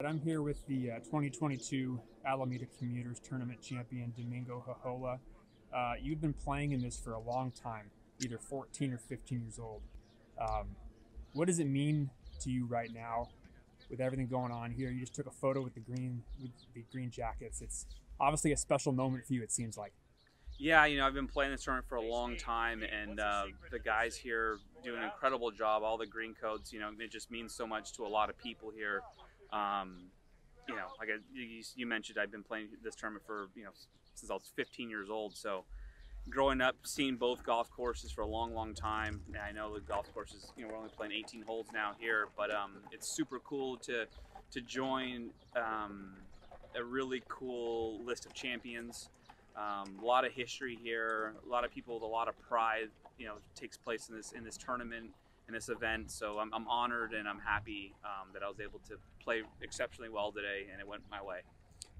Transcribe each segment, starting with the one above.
I'm here with the uh, 2022 Alameda Commuters Tournament champion Domingo Jojola. Uh, you've been playing in this for a long time, either 14 or 15 years old. Um, what does it mean to you right now, with everything going on here? You just took a photo with the green with the green jackets. It's obviously a special moment for you. It seems like. Yeah, you know, I've been playing this tournament for a long time, and uh, the guys here do an incredible job. All the green codes, you know, it just means so much to a lot of people here. Um, you know, like I, you, you, mentioned, I've been playing this tournament for you know since I was 15 years old. So, growing up, seeing both golf courses for a long, long time. I know the golf courses, you know, we're only playing 18 holes now here, but um, it's super cool to to join um, a really cool list of champions. Um, a lot of history here, a lot of people with a lot of pride. You know, takes place in this in this tournament in this event. So I'm, I'm honored and I'm happy um, that I was able to play exceptionally well today, and it went my way.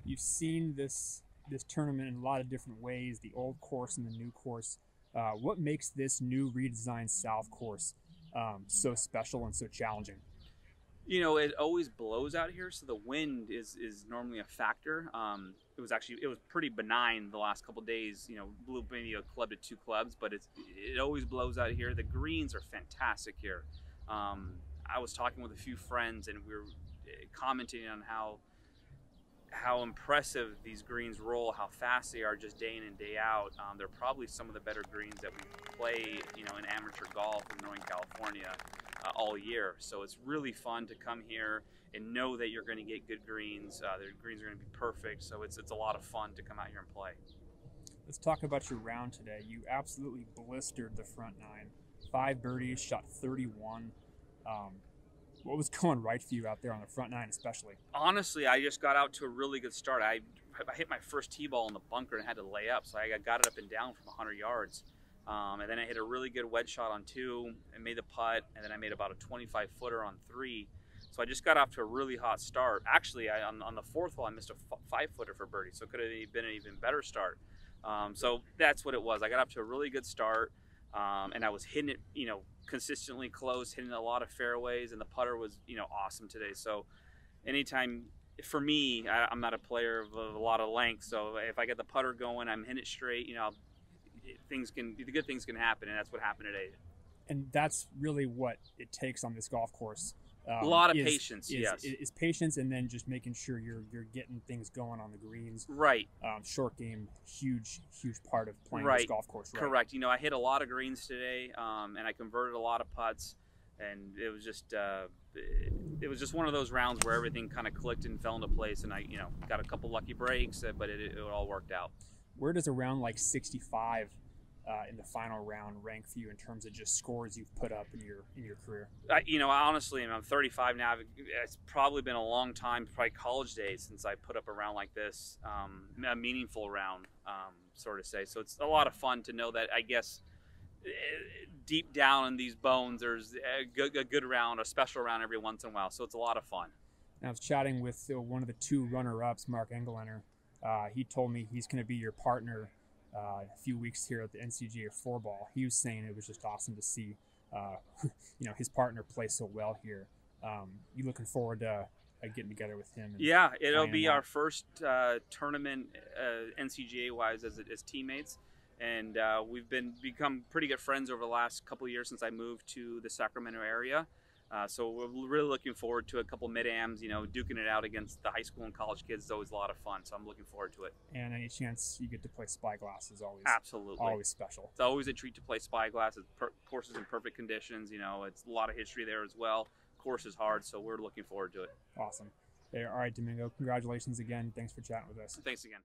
You've seen this this tournament in a lot of different ways, the old course and the new course. Uh, what makes this new redesigned South course um, so special and so challenging? You know, it always blows out here, so the wind is is normally a factor. Um, it was actually it was pretty benign the last couple days. You know, blew maybe a club to two clubs, but it's it always blows out here. The greens are fantastic here. Um, I was talking with a few friends, and we were eh, commenting on how how impressive these greens roll, how fast they are just day in and day out. Um, they're probably some of the better greens that we play, you know, in amateur golf in Northern California uh, all year. So it's really fun to come here and know that you're going to get good greens. Uh, the greens are going to be perfect. So it's it's a lot of fun to come out here and play. Let's talk about your round today. You absolutely blistered the front nine. Five birdies, shot 31. Um, what was going right for you out there on the front nine, especially? Honestly, I just got out to a really good start. I, I hit my first tee ball in the bunker and had to lay up, so I got it up and down from 100 yards. Um, and then I hit a really good wedge shot on two and made the putt, and then I made about a 25 footer on three. So I just got off to a really hot start. Actually, I, on, on the fourth hole, I missed a f- five footer for birdie, so it could have been an even better start. Um, so that's what it was. I got off to a really good start, um, and I was hitting it, you know, consistently close, hitting a lot of fairways, and the putter was, you know, awesome today. So anytime for me, I, am not a player of a lot of length, so if I get the putter going, I'm hitting it straight. You know, things can the good things can happen, and that's what happened today. And that's really what it takes on this golf course. Um, a lot of is, patience, is, yes, is, is, patience, and then just making sure you're you're getting things going on the greens. Right. Um, short game, huge, huge part of playing right. this golf course. Right? Correct. You know, I hit a lot of greens today, um, and I converted a lot of putts, and it was just uh, it, it, was just one of those rounds where everything kind of clicked and fell into place, and I you know got a couple lucky breaks, uh, but it, it all worked out. Where does a round like 65 uh, in the final round rank for you in terms of just scores you've put up in your in your career? I, you know, honestly, I'm 35 now. It's probably been a long time, probably college days, since I put up a round like this, um, a meaningful round, um, sort of say. So it's a lot of fun to know that. I guess eh, deep down in these bones, there's a good, a good round, a special round every once in a while. So it's a lot of fun. I was chatting with uh, one of the two runner-ups, Mark Engelenter. Uh, he told me he's going to be your partner uh, a few weeks here at the NCGA four ball. He was saying it was just awesome to see, uh, you know, his partner play so well here. Um, you looking forward to uh, getting together with him? yeah, it'll be our first uh, tournament uh, NCGA wise as, as teammates. And uh, we've been become pretty good friends over the last couple years since I moved to the Sacramento area. Uh, so we're really looking forward to a couple mid-ams, you know, duking it out against the high school and college kids is always a lot of fun. So I'm looking forward to it. And any chance you get to play Spyglass is always absolutely always special. It's always a treat to play Spyglass. It's per- courses in perfect conditions. You know, it's a lot of history there as well. Course is hard, so we're looking forward to it. Awesome. All right, Domingo. Congratulations again. Thanks for chatting with us. Thanks again.